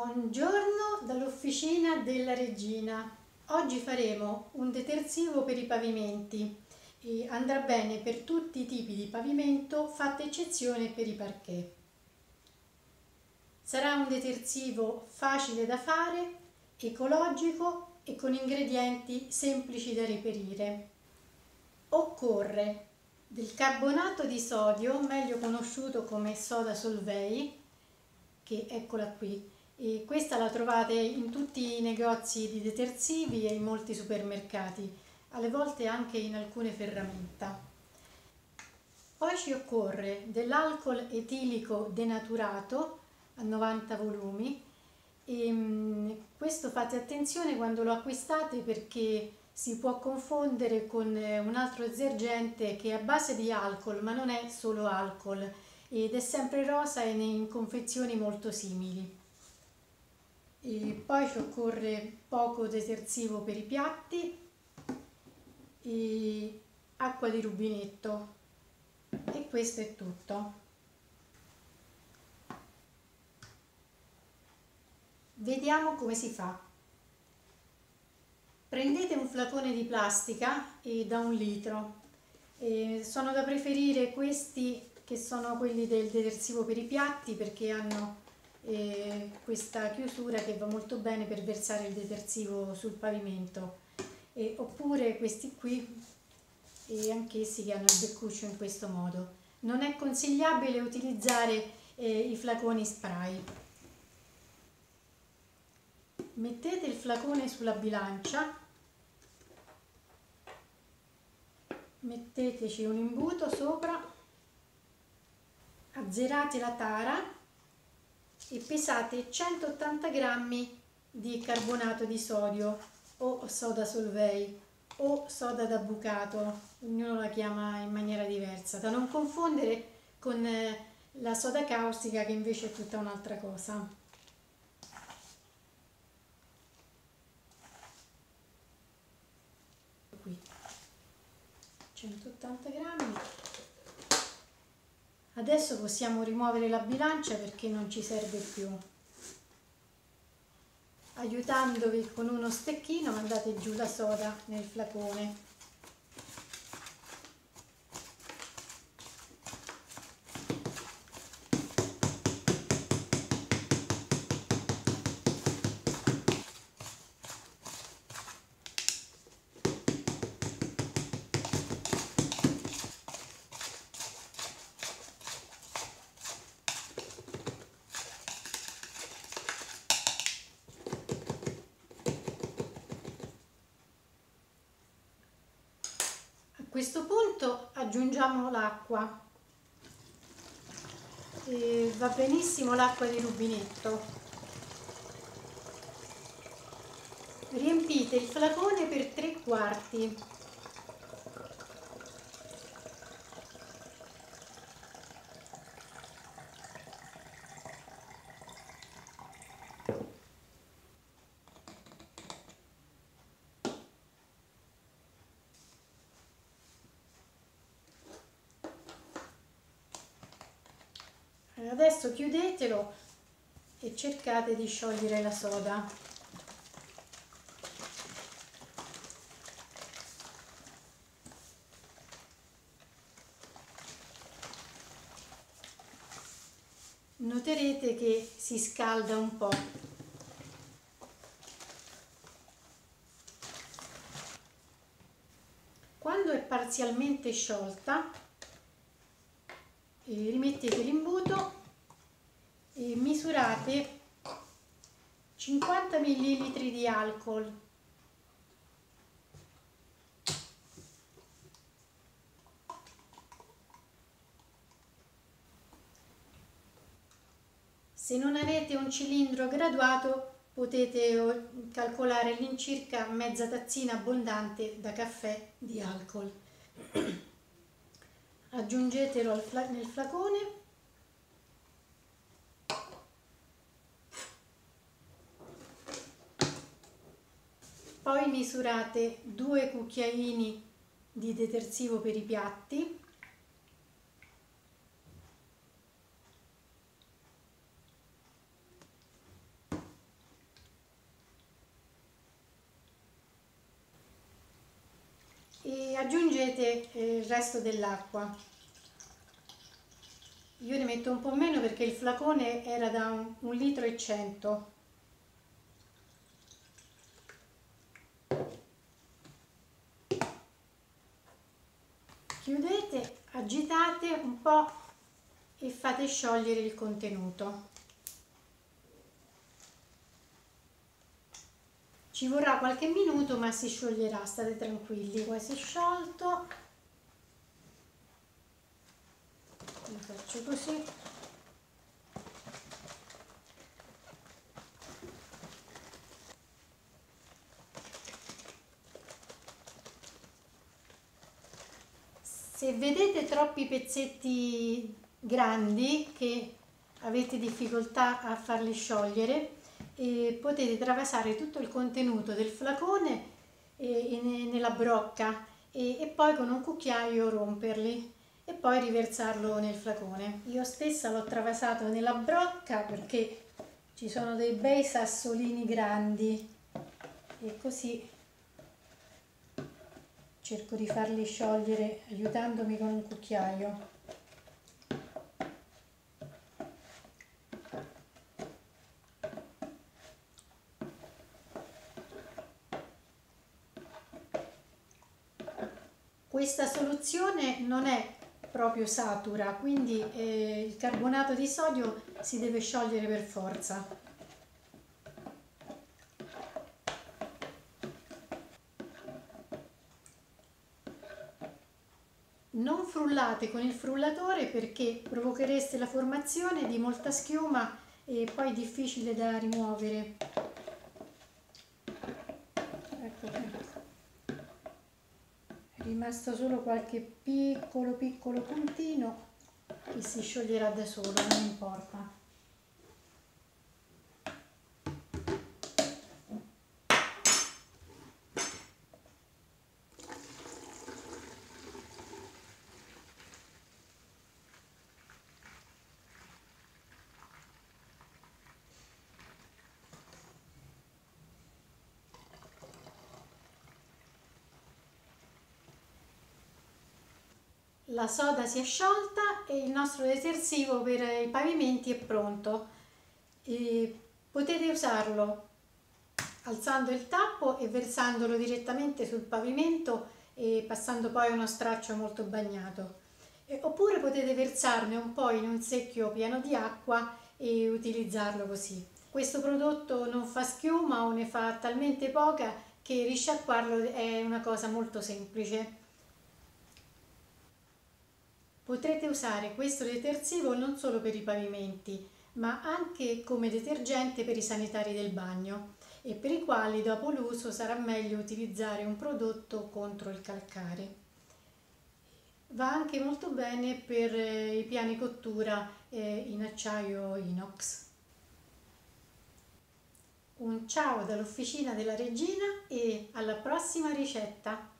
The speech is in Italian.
Buongiorno dall'officina della regina. Oggi faremo un detersivo per i pavimenti e andrà bene per tutti i tipi di pavimento, fatta eccezione per i parquet. Sarà un detersivo facile da fare, ecologico e con ingredienti semplici da reperire. Occorre del carbonato di sodio, meglio conosciuto come soda solvei, che eccola qui, e questa la trovate in tutti i negozi di detersivi e in molti supermercati, alle volte anche in alcune ferramenta. Poi ci occorre dell'alcol etilico denaturato a 90 volumi e mm, questo fate attenzione quando lo acquistate perché si può confondere con eh, un altro detergente che è a base di alcol ma non è solo alcol ed è sempre rosa e in confezioni molto simili e poi ci occorre poco detersivo per i piatti e acqua di rubinetto. E questo è tutto. Vediamo come si fa. Prendete un flacone di plastica e da un litro. E sono da preferire questi che sono quelli del detersivo per i piatti perché hanno eh, questa chiusura che va molto bene per versare il detersivo sul pavimento. E, oppure questi qui e anch'essi che hanno il beccuccio in questo modo. Non è consigliabile utilizzare eh, i flaconi spray. Mettete il flacone sulla bilancia. Metteteci un imbuto sopra. Azzerate la tara e pesate 180 grammi di carbonato di sodio o soda solvei o soda da bucato, ognuno la chiama in maniera diversa, da non confondere con eh, la soda caustica che invece è tutta un'altra cosa. Qui 180 grammi Adesso possiamo rimuovere la bilancia perché non ci serve più. Aiutandovi con uno stecchino mandate giù la soda nel flacone. Questo punto aggiungiamo l'acqua. Va benissimo l'acqua di rubinetto. Riempite il flacone per tre quarti adesso chiudetelo e cercate di sciogliere la soda. Noterete che si scalda un po' quando è parzialmente sciolta rimettete l'imbuto e misurate 50 ml di alcol. Se non avete un cilindro graduato potete calcolare all'incirca mezza tazzina abbondante da caffè di alcol. Aggiungetelo nel flacone Poi misurate due cucchiaini di detersivo per i piatti, e aggiungete eh, il resto dell'acqua. Io ne metto un po' meno perché il flacone era da un, un litro e cento. Chiudete, agitate un po' e fate sciogliere il contenuto. Ci vorrà qualche minuto ma si scioglierà, state tranquilli, quasi sciolto. Lo faccio così. Se vedete troppi pezzetti grandi che avete difficoltà a farli sciogliere, e potete travasare tutto il contenuto del flacone eh, nella brocca e, e poi con un cucchiaio romperli e poi riversarlo nel flacone. Io stessa l'ho travasato nella brocca perché ci sono dei bei sassolini grandi e così cerco di farli sciogliere aiutandomi con un cucchiaio. Questa soluzione non è proprio satura, quindi eh, il carbonato di sodio si deve sciogliere per forza. Non frullate con il frullatore perché provochereste la formazione di molta schiuma e poi difficile da rimuovere. rimasto solo qualche piccolo piccolo puntino che si scioglierà da solo, non importa. La soda si è sciolta e il nostro detersivo per i pavimenti è pronto. E potete usarlo alzando il tappo e versandolo direttamente sul pavimento e passando poi uno straccio molto bagnato. E, oppure potete versarne un po' in un secchio pieno di acqua e utilizzarlo così. Questo prodotto non fa schiuma o ne fa talmente poca che risciacquarlo è una cosa molto semplice. Potrete usare questo detersivo non solo per i pavimenti, ma anche come detergente per i sanitari del bagno e per i quali dopo l'uso sarà meglio utilizzare un prodotto contro il calcare. Va anche molto bene per eh, i piani cottura eh, in acciaio inox. Un ciao dall'officina della regina e alla prossima ricetta!